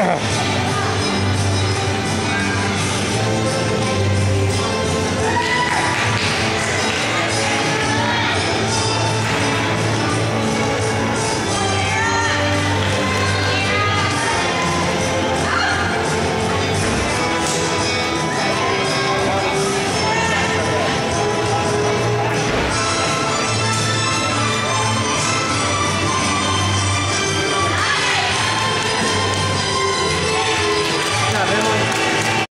Yeah.